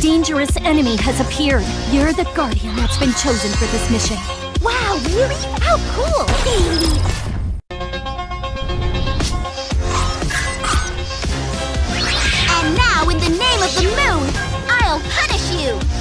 dangerous enemy has appeared. You're the guardian that's been chosen for this mission. Wow, really? How cool! and now, in the name of the moon, I'll punish you!